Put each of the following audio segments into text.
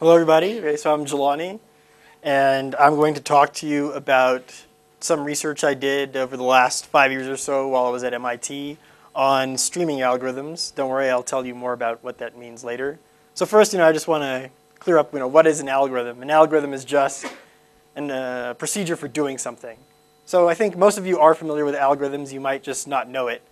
Hello, everybody. So I'm Jelani, and I'm going to talk to you about some research I did over the last five years or so while I was at MIT on streaming algorithms. Don't worry, I'll tell you more about what that means later. So first, you know, I just want to clear up, you know, what is an algorithm? An algorithm is just a uh, procedure for doing something. So I think most of you are familiar with algorithms. You might just not know it.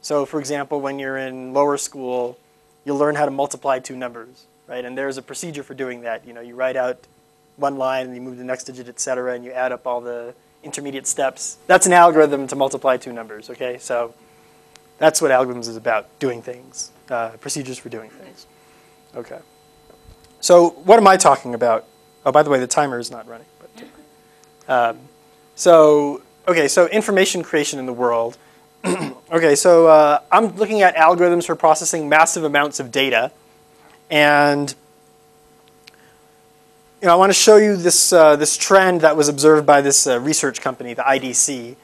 So for example, when you're in lower school, you'll learn how to multiply two numbers, right? And there's a procedure for doing that. You know, you write out one line and you move the next digit, et cetera, and you add up all the intermediate steps. That's an algorithm to multiply two numbers, okay? So that's what algorithms is about, doing things, uh, procedures for doing things. Okay. So what am I talking about? Oh, by the way, the timer is not running. But, um, so, okay, so information creation in the world. okay, so uh, I'm looking at algorithms for processing massive amounts of data. And you know, I want to show you this, uh, this trend that was observed by this uh, research company, the IDC.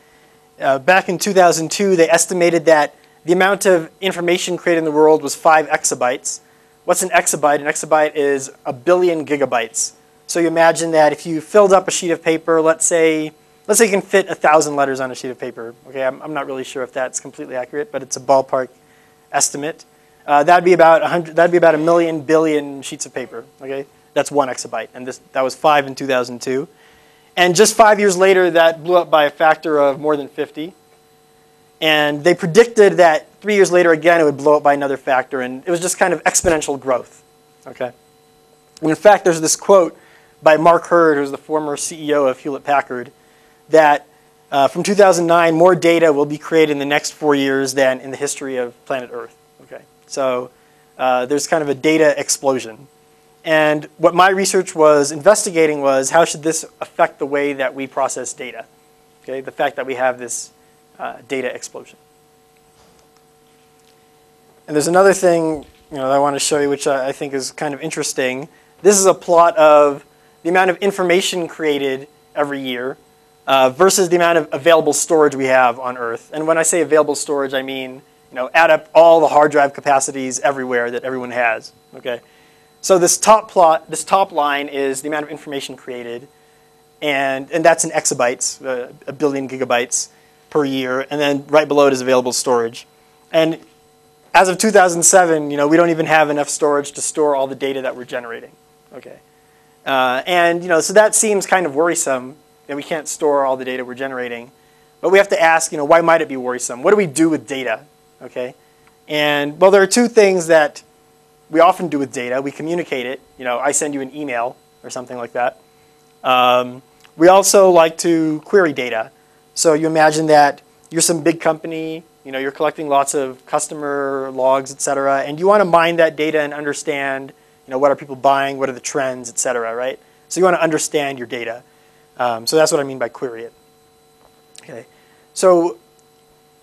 Uh, back in 2002, they estimated that the amount of information created in the world was 5 exabytes. What's an exabyte? An exabyte is a billion gigabytes. So you imagine that if you filled up a sheet of paper, let's say, let's say you can fit a thousand letters on a sheet of paper. Okay, I'm, I'm not really sure if that's completely accurate, but it's a ballpark estimate. Uh, that'd be about a hundred. That'd be about a million billion sheets of paper. Okay, that's one exabyte, and this that was five in 2002. And just five years later, that blew up by a factor of more than 50. And they predicted that three years later, again, it would blow up by another factor, and it was just kind of exponential growth. Okay. And in fact, there's this quote by Mark Hurd, who's the former CEO of Hewlett Packard, that uh, from 2009, more data will be created in the next four years than in the history of planet Earth. So uh, there's kind of a data explosion. And what my research was investigating was how should this affect the way that we process data? Okay, the fact that we have this uh, data explosion. And there's another thing you know, that I want to show you, which I, I think is kind of interesting. This is a plot of the amount of information created every year uh, versus the amount of available storage we have on Earth. And when I say available storage, I mean you know, add up all the hard drive capacities everywhere that everyone has. Okay. So this top plot, this top line is the amount of information created, and, and that's in exabytes, uh, a billion gigabytes per year, and then right below it is available storage. And as of 2007, you know, we don't even have enough storage to store all the data that we're generating. Okay, uh, and you know, so that seems kind of worrisome that we can't store all the data we're generating. But we have to ask, you know, why might it be worrisome? What do we do with data? Okay, and well, there are two things that we often do with data. We communicate it. You know, I send you an email or something like that. Um, we also like to query data. So you imagine that you're some big company, you know, you're collecting lots of customer logs, et cetera, and you want to mine that data and understand, you know, what are people buying, what are the trends, et cetera, right? So you want to understand your data. Um, so that's what I mean by query it. Okay. So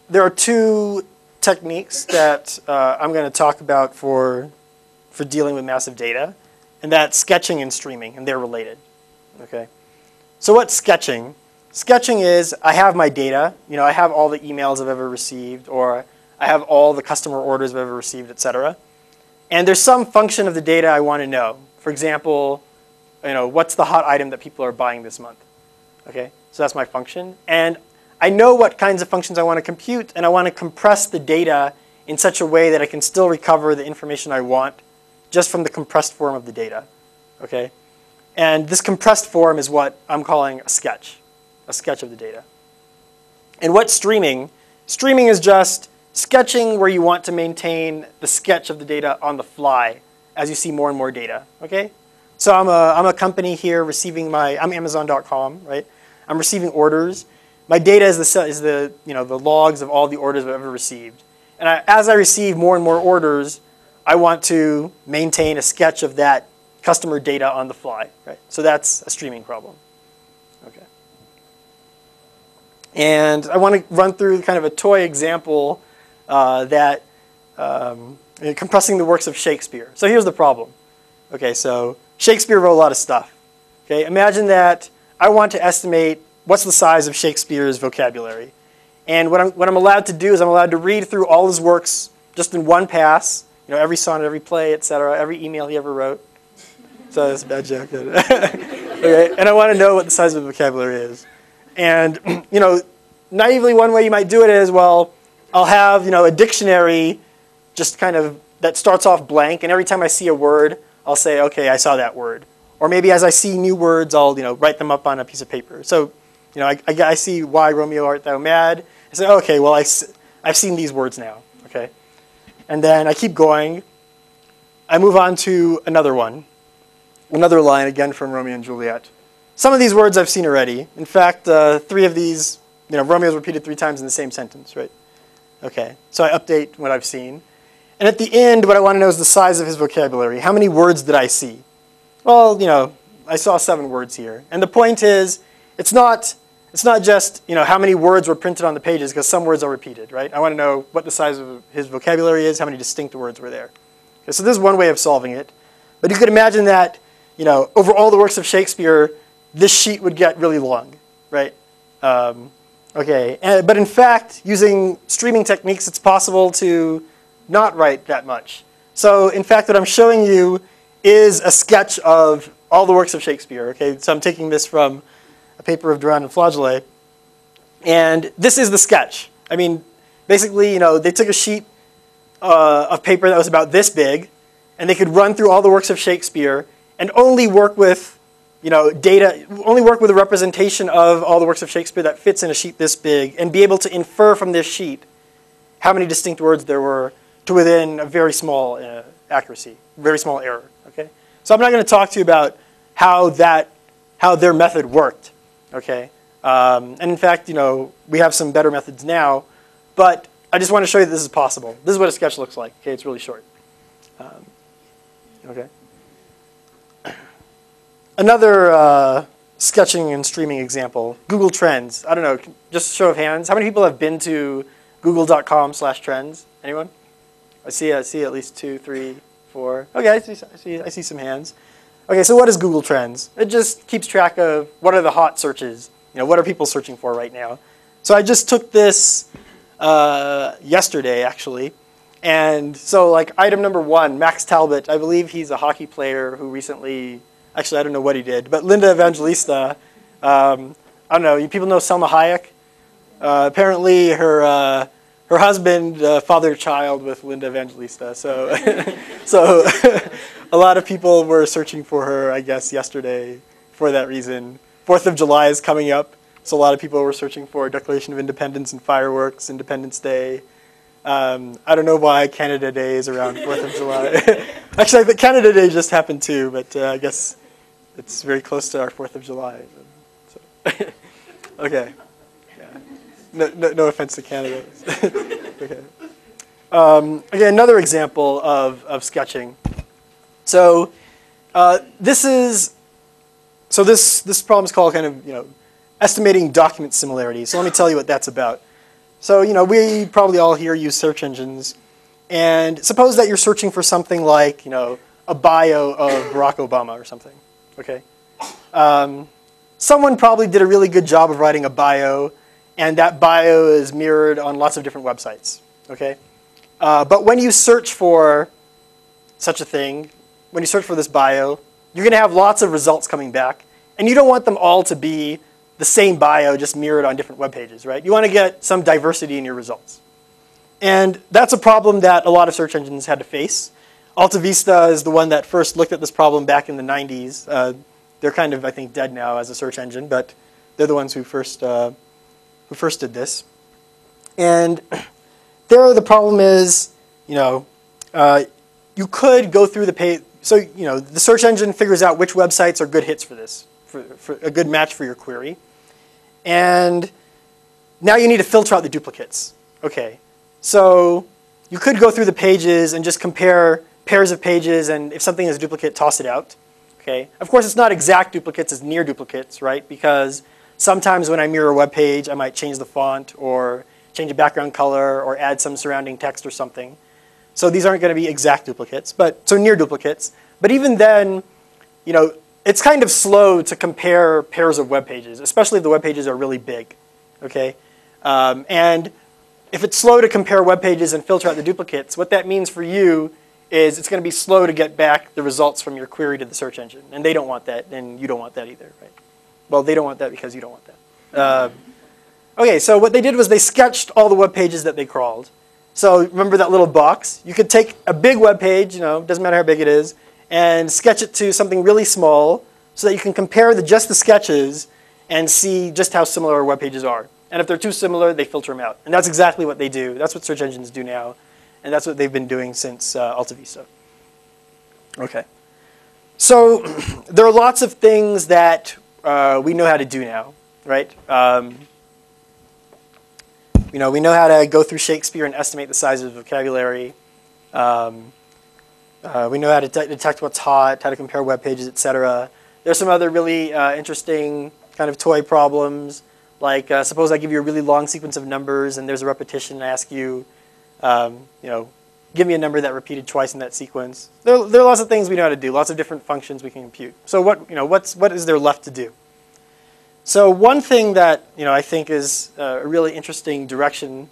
there are two techniques that uh, I'm going to talk about for for dealing with massive data, and that's sketching and streaming, and they're related. Okay. So what's sketching? Sketching is I have my data. You know, I have all the emails I've ever received, or I have all the customer orders I've ever received, etc. And there's some function of the data I want to know. For example, you know, what's the hot item that people are buying this month? Okay, so that's my function. And I know what kinds of functions I want to compute, and I want to compress the data in such a way that I can still recover the information I want just from the compressed form of the data. Okay? And this compressed form is what I'm calling a sketch, a sketch of the data. And what's streaming? Streaming is just sketching where you want to maintain the sketch of the data on the fly as you see more and more data. Okay? So I'm a, I'm a company here receiving my, I'm Amazon.com, right? I'm receiving orders. My data is the, is the, you know, the logs of all the orders I've ever received. And I, as I receive more and more orders, I want to maintain a sketch of that customer data on the fly, right? So that's a streaming problem. Okay. And I want to run through kind of a toy example uh, that um, compressing the works of Shakespeare. So here's the problem. Okay, so Shakespeare wrote a lot of stuff. Okay, imagine that I want to estimate what's the size of Shakespeare's vocabulary. And what I'm, what I'm allowed to do is I'm allowed to read through all his works just in one pass you know, every sonnet, every play, etc., every email he ever wrote. So that's a bad joke. okay, and I want to know what the size of the vocabulary is. And you know, naively, one way you might do it is, well, I'll have you know a dictionary, just kind of that starts off blank, and every time I see a word, I'll say, okay, I saw that word. Or maybe as I see new words, I'll you know write them up on a piece of paper. So, you know, I, I, I see why Romeo art thou mad. I say, okay, well, I, I've seen these words now. Okay, and then I keep going. I move on to another one, another line again from Romeo and Juliet. Some of these words I've seen already. In fact, uh, three of these, you know, Romeo's repeated three times in the same sentence, right? Okay, so I update what I've seen. And at the end, what I want to know is the size of his vocabulary. How many words did I see? Well, you know, I saw seven words here. And the point is, it's not, it's not just, you know, how many words were printed on the pages, because some words are repeated, right? I want to know what the size of his vocabulary is, how many distinct words were there. Okay, so this is one way of solving it. But you could imagine that, you know, over all the works of Shakespeare, this sheet would get really long, right? Um, okay, and, but in fact, using streaming techniques, it's possible to not write that much. So in fact, what I'm showing you is a sketch of all the works of Shakespeare. Okay, so I'm taking this from paper of Durand and Flajolet, and this is the sketch. I mean, basically, you know, they took a sheet uh, of paper that was about this big, and they could run through all the works of Shakespeare and only work with, you know, data, only work with a representation of all the works of Shakespeare that fits in a sheet this big, and be able to infer from this sheet how many distinct words there were to within a very small uh, accuracy, very small error. Okay, so I'm not going to talk to you about how that, how their method worked. Okay, um, and in fact, you know, we have some better methods now, but I just want to show you that this is possible. This is what a sketch looks like. Okay, it's really short. Um, okay. Another uh, sketching and streaming example, Google Trends. I don't know, just show of hands. How many people have been to google.com slash trends? Anyone? I see, I see at least two, three, four. Okay, I see, I see, I see some hands. Okay, so what is Google Trends? It just keeps track of what are the hot searches. You know, what are people searching for right now? So I just took this uh, yesterday, actually. And so like item number one, Max Talbot, I believe he's a hockey player who recently, actually I don't know what he did, but Linda Evangelista, um, I don't know, you people know Salma Hayek? Uh, apparently her, uh, her husband uh, fathered a child with Linda Evangelista. So, so a lot of people were searching for her, I guess, yesterday for that reason. Fourth of July is coming up, so a lot of people were searching for Declaration of Independence and fireworks, Independence Day. Um, I don't know why Canada Day is around Fourth of July. Actually, the Canada Day just happened too, but uh, I guess it's very close to our Fourth of July. So. okay no, no, no offense to Canada. okay. Um, again, another example of, of sketching. So uh, this is, so this, this problem is called kind of, you know, estimating document similarity. So let me tell you what that's about. So, you know, we probably all here use search engines. And suppose that you're searching for something like, you know, a bio of Barack Obama or something, okay? Um, someone probably did a really good job of writing a bio and that bio is mirrored on lots of different websites. Okay, uh, but when you search for such a thing, when you search for this bio, you're going to have lots of results coming back, and you don't want them all to be the same bio, just mirrored on different web pages, right? You want to get some diversity in your results. And that's a problem that a lot of search engines had to face. AltaVista is the one that first looked at this problem back in the 90s. Uh, they're kind of, I think, dead now as a search engine, but they're the ones who first uh, who first did this. And there the problem is, you know, uh, you could go through the page. So, you know, the search engine figures out which websites are good hits for this, for, for a good match for your query. And now you need to filter out the duplicates. Okay, so you could go through the pages and just compare pairs of pages, and if something is a duplicate, toss it out. Okay, of course, it's not exact duplicates, it's near duplicates, right? Because Sometimes when I mirror a web page, I might change the font or change the background color or add some surrounding text or something. So these aren't going to be exact duplicates, but so near duplicates. But even then, you know, it's kind of slow to compare pairs of web pages, especially if the web pages are really big. Okay, um, and if it's slow to compare web pages and filter out the duplicates, what that means for you is it's going to be slow to get back the results from your query to the search engine. And they don't want that, and you don't want that either, right? Well, they don't want that because you don't want that. Uh, okay, so what they did was they sketched all the web pages that they crawled. So remember that little box? You could take a big web page, you know, doesn't matter how big it is, and sketch it to something really small so that you can compare the, just the sketches and see just how similar web pages are. And if they're too similar, they filter them out. And that's exactly what they do. That's what search engines do now. And that's what they've been doing since uh, AltaVista. Okay. So there are lots of things that uh, we know how to do now, right? Um, you know, we know how to go through Shakespeare and estimate the size of the vocabulary. Um, uh, we know how to de detect what's hot, how to compare web pages, etc. There's some other really uh, interesting kind of toy problems, like uh, suppose I give you a really long sequence of numbers and there's a repetition and I ask you, um, you know, give me a number that repeated twice in that sequence. There, there, are lots of things we know how to do, lots of different functions we can compute. So what, you know, what's, what is there left to do? So one thing that you know, I think is a really interesting direction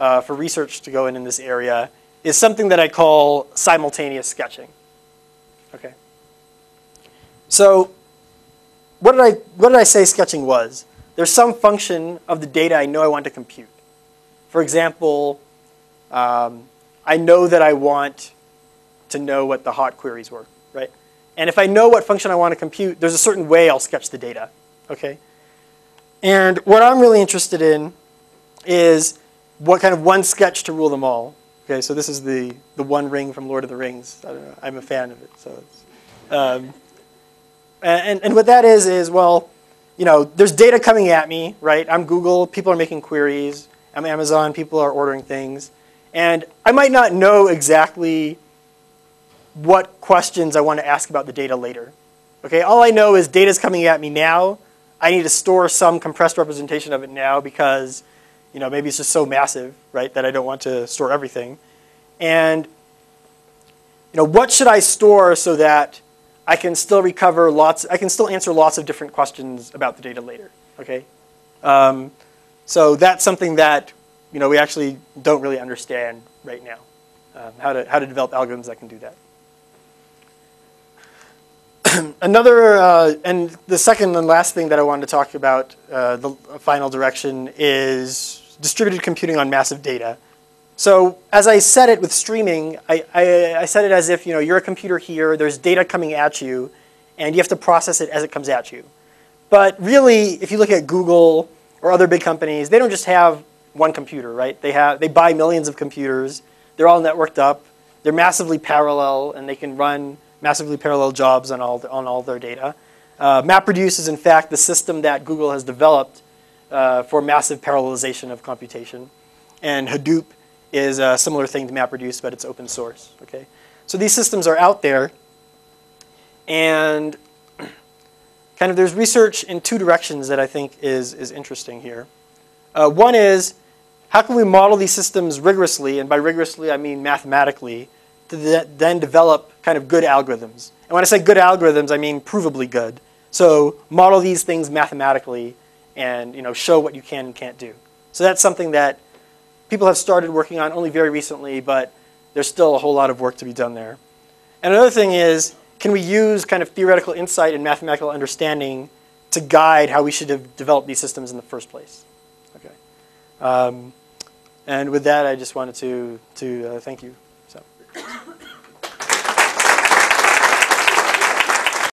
uh, for research to go in in this area is something that I call simultaneous sketching. Okay. So what did I, what did I say sketching was? There's some function of the data I know I want to compute. For example, um, I know that I want to know what the hot queries were, right? And if I know what function I want to compute, there's a certain way I'll sketch the data, okay? And what I'm really interested in is what kind of one sketch to rule them all. Okay, so this is the, the one ring from Lord of the Rings. I am a fan of it. So um, and, and what that is is, well, you know, there's data coming at me, right? I'm Google, people are making queries. I'm Amazon, people are ordering things. And I might not know exactly what questions I want to ask about the data later. Okay, all I know is data is coming at me now. I need to store some compressed representation of it now because you know, maybe it's just so massive, right, that I don't want to store everything. And you know, what should I store so that I can still recover lots, I can still answer lots of different questions about the data later, okay? Um, so that's something that, you know, we actually don't really understand right now, um, how, to, how to develop algorithms that can do that. Another, uh, and the second and last thing that I wanted to talk about, uh, the final direction, is distributed computing on massive data. So as I said it with streaming, I, I, I, said it as if you know, you're a computer here, there's data coming at you, and you have to process it as it comes at you. But really, if you look at Google or other big companies, they don't just have one computer, right? They, have, they buy millions of computers, they're all networked up, they're massively parallel, and they can run massively parallel jobs on all, the, on all their data. Uh, MapReduce is in fact the system that Google has developed uh, for massive parallelization of computation. And Hadoop is a similar thing to MapReduce, but it's open source. Okay, so these systems are out there, and kind of there's research in two directions that I think is is interesting here. Uh, one is how can we model these systems rigorously, and by rigorously I mean mathematically, to then develop kind of good algorithms. And when I say good algorithms, I mean provably good. So model these things mathematically, and you know show what you can and can't do. So that's something that people have started working on only very recently, but there's still a whole lot of work to be done there. And another thing is, can we use kind of theoretical insight and mathematical understanding to guide how we should have developed these systems in the first place? Okay. Um, and with that, I just wanted to, to uh, thank you. So.